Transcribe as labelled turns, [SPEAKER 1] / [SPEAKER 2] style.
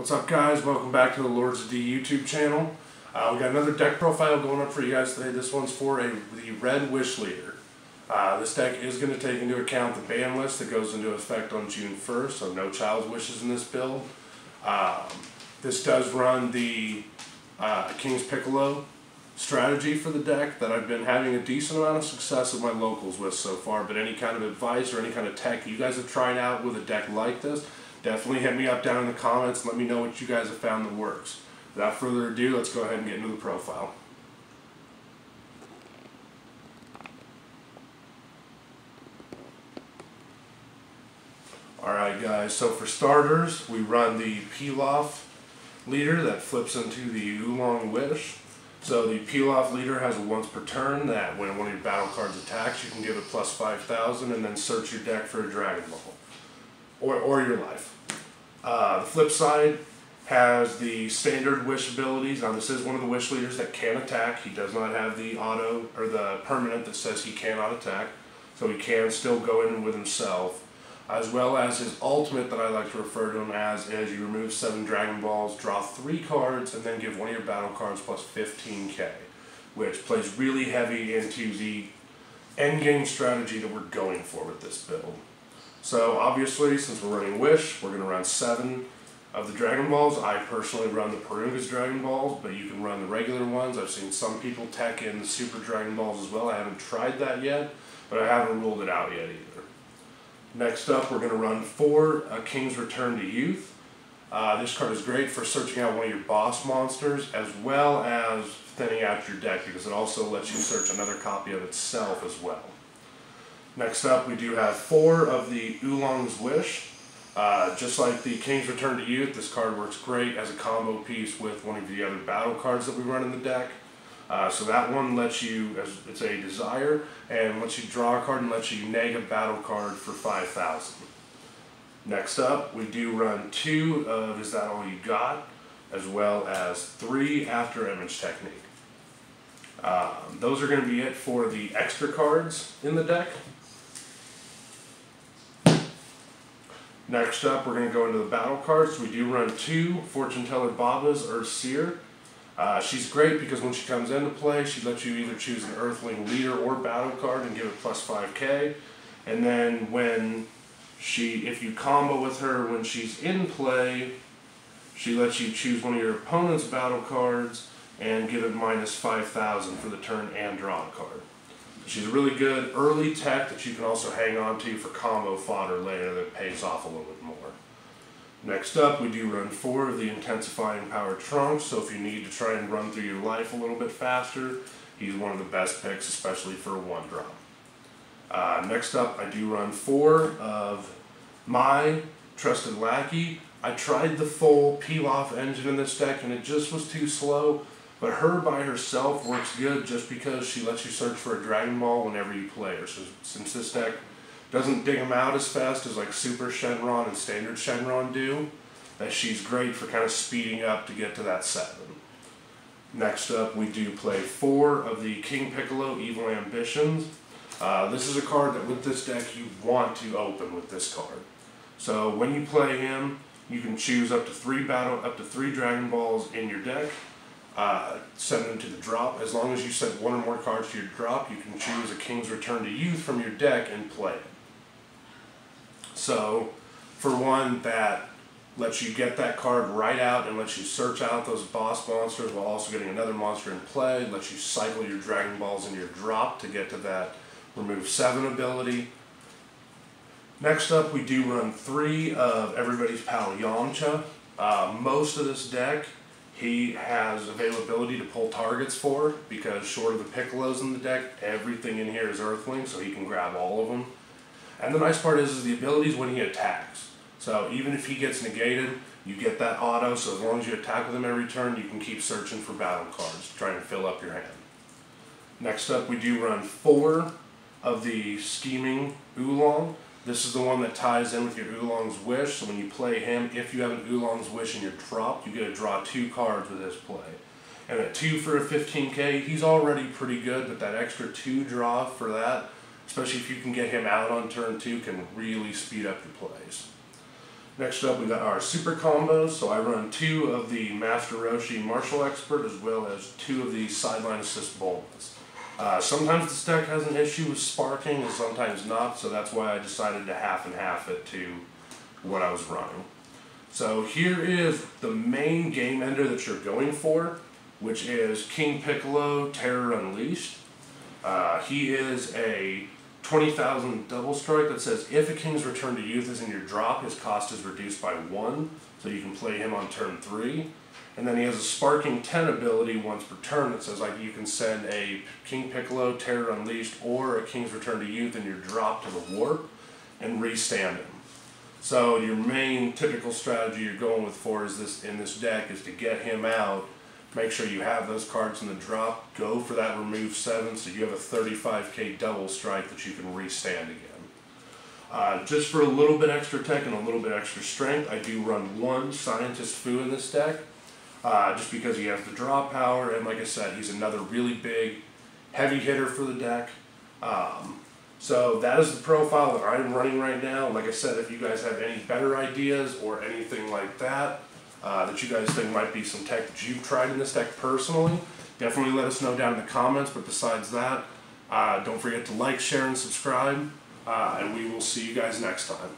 [SPEAKER 1] What's up guys? Welcome back to the Lords of D YouTube channel. Uh, we got another deck profile going up for you guys today. This one's for a the Red Wish Leader. Uh, this deck is going to take into account the ban list that goes into effect on June 1st, so no child's wishes in this build. Um, this does run the uh, King's Piccolo strategy for the deck that I've been having a decent amount of success at my locals with so far, but any kind of advice or any kind of tech you guys have tried out with a deck like this, definitely hit me up down in the comments let me know what you guys have found that works. Without further ado, let's go ahead and get into the profile. Alright guys, so for starters, we run the Pilaf leader that flips into the Oolong Wish. So the Pilaf leader has a once per turn that when one of your battle cards attacks, you can give it plus 5,000 and then search your deck for a Dragon Ball. Or, or your life. Uh, the flip side has the standard wish abilities. Now this is one of the wish leaders that can attack. He does not have the auto or the permanent that says he cannot attack. So he can still go in with himself as well as his ultimate that I like to refer to him as is you remove seven Dragon Balls, draw three cards, and then give one of your battle cards plus 15k, which plays really heavy into the endgame strategy that we're going for with this build. So obviously, since we're running Wish, we're going to run seven of the Dragon Balls. I personally run the Porunga's Dragon Balls, but you can run the regular ones. I've seen some people tech in the Super Dragon Balls as well. I haven't tried that yet, but I haven't ruled it out yet either. Next up, we're going to run four uh, King's Return to Youth. Uh, this card is great for searching out one of your boss monsters as well as thinning out your deck because it also lets you search another copy of itself as well. Next up, we do have four of the Oolong's Wish. Uh, just like the King's Return to Youth, this card works great as a combo piece with one of the other battle cards that we run in the deck. Uh, so that one lets you, as it's a desire, and lets you draw a card and lets you neg a battle card for 5,000. Next up, we do run two of Is That All You Got, as well as three After Image Technique. Um, those are going to be it for the extra cards in the deck. Next up, we're going to go into the battle cards. We do run two Fortune Teller Baba's or Seer. Uh, she's great because when she comes into play, she lets you either choose an Earthling leader or battle card and give it plus 5k. And then when she, if you combo with her when she's in play, she lets you choose one of your opponent's battle cards and give it minus 5,000 for the turn and draw a card. She's a really good early tech that you can also hang on to for combo fodder later that pays off a little bit more. Next up, we do run four of the intensifying power trunks, so if you need to try and run through your life a little bit faster, he's one of the best picks, especially for a one drop. Uh, next up, I do run four of my trusted lackey. I tried the full Pilaf engine in this deck, and it just was too slow, but her by herself works good just because she lets you search for a Dragon Ball whenever you play her. So since this deck doesn't dig them out as fast as like Super Shenron and Standard Shenron do. That she's great for kind of speeding up to get to that seven. Next up, we do play four of the King Piccolo Evil Ambitions. Uh, this is a card that with this deck you want to open with this card. So when you play him, you can choose up to three battle, up to three Dragon Balls in your deck. Uh, send them to the drop. As long as you send one or more cards to your drop, you can choose a King's Return to Youth from your deck and play it. So, for one, that lets you get that card right out and lets you search out those boss monsters while also getting another monster in play, lets you cycle your Dragon Balls in your drop to get to that remove 7 ability. Next up, we do run three of everybody's pal Yamcha. Uh, most of this deck, he has availability to pull targets for because short of the Piccolos in the deck, everything in here is Earthling, so he can grab all of them. And the nice part is, is the abilities when he attacks. So even if he gets negated, you get that auto, so as long as you attack with him every turn, you can keep searching for battle cards, trying to fill up your hand. Next up, we do run four of the Scheming Oolong. This is the one that ties in with your Oolong's Wish, so when you play him, if you have an Oolong's Wish in your drop, you get to draw two cards with his play. And at two for a 15k, he's already pretty good, but that extra two draw for that especially if you can get him out on turn two, can really speed up your plays. Next up, we got our super combos. So I run two of the Master Roshi Martial Expert as well as two of the Sideline Assist Bolas. Uh, sometimes this deck has an issue with sparking and sometimes not, so that's why I decided to half and half it to what I was running. So here is the main game ender that you're going for, which is King Piccolo Terror Unleashed. Uh, he is a 20,000 double strike that says if a king's return to youth is in your drop, his cost is reduced by one, so you can play him on turn three. And then he has a sparking 10 ability once per turn that says like you can send a King Piccolo, Terror Unleashed, or a King's Return to Youth in your drop to the warp and restand him. So your main typical strategy you're going with for is this in this deck is to get him out Make sure you have those cards in the drop. Go for that remove 7 so you have a 35k double strike that you can restand again. Uh, just for a little bit extra tech and a little bit extra strength, I do run one Scientist Fu in this deck. Uh, just because he has the draw power, and like I said, he's another really big, heavy hitter for the deck. Um, so that is the profile that I'm running right now. Like I said, if you guys have any better ideas or anything like that, uh, that you guys think might be some tech that you've tried in this deck personally. Definitely let us know down in the comments, but besides that, uh, don't forget to like, share, and subscribe, uh, and we will see you guys next time.